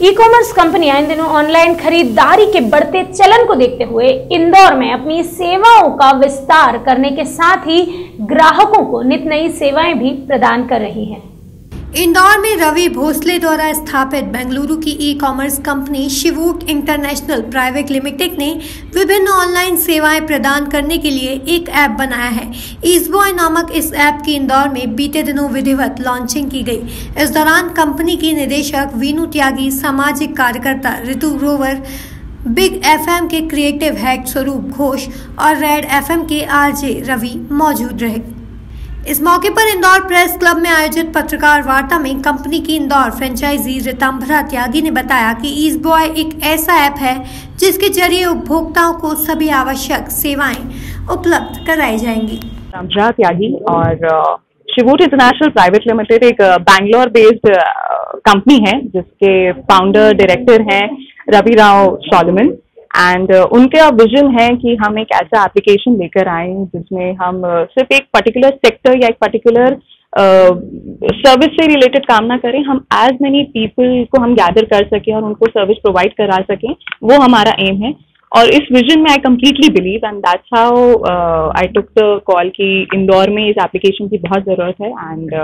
E commerce कंपनियाँ इन दिनों online खरीदारी के बढ़ते चलन को देखते हुए इंदौर में अपनी सेवाओं का विस्तार करने के साथ ही ग्राहकों को नित नई सेवाएँ भी प्रदान कर रही हैं। इंदौर में रवि भोसले द्वारा स्थापित बेंगलुरु की ई कॉमर्स कंपनी शिवूट इंटरनेशनल प्राइवेट लिमिटेड ने विभिन्न ऑनलाइन सेवाएँ प्रदान करने के लिए एक ऐप बनाया है। ईजबॉय नामक इस ऐप की इंदौर में बीते दिनों विधिवत लॉन्चिंग की गई। इस दौरान कंपनी की निदेशक वीनू त्यागी, सामाजिक कार्यकर्ता ऋतु ग्रोवर बिग एफएम के क्रिएटिव हेड स्वरूप घोष और रेड एफएम के आरजे रवि मौजूद रहे। इस मौके पर इंदौर प्रेस क्लब में आयोजित पत्रकार वार्ता में कंपनी की इंदौर फ्रेंचाइजी रितंभरा त्यागी ने बताया कि ईज बॉय एक ऐसा ऐप है जिसके ज़रिए उपभोक्ताओं को सभी आवश्यक सेवाएँ उपलब्ध कराई जाएँगी। त्यागी और शिवूट इंटरनेशनल प्राइवेट लिमिटेड एक बैंगलोर बेस्ड कंपनी है जिसके फाउंडर डायरेक्टर हैं Ravi Rao Solomon. And uh, उनका विजन है कि हम एक ऐसा एप्लीकेशन लेकर आए जिसमें हम uh, सिर्फ़ एक पर्टिकुलर सेक्टर या एक पर्टिकुलर सर्विस uh, से रिलेटेड काम ना करें। हम एज मेनी पीपल को हम गैदर कर सकें और उनको सर्विस प्रोवाइड करा सकें। वो हमारा एम है। और इस विजन में I completely believe and that's how I took the call कि इंदौर में इस एप्लीकेशन की बहुत ज़रूरत है। एंड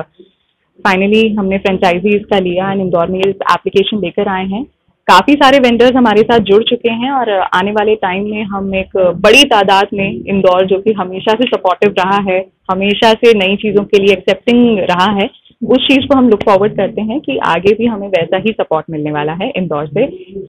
फाइनली uh, हमने फ्रेंचाइजीज का लिया एंड इंदौर में इस एप्लीकेशन लेकर आए हैं। काफ़ी सारे वेंडर्स हमारे साथ जुड़ चुके हैं और आने वाले टाइम में हम एक बड़ी तादाद में इंदौर जो कि हमेशा से सपोर्टिव रहा है, हमेशा से नई चीज़ों के लिए एक्सेप्टिंग रहा है, उस चीज़ को हम लुक फॉरवर्ड करते हैं कि आगे भी हमें वैसा ही सपोर्ट मिलने वाला है इंदौर से।